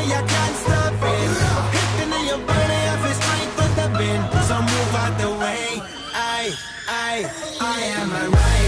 way, I can't stop it. Hitting in your body, I feel strength with the bin. So move out the way. I, I, I am a.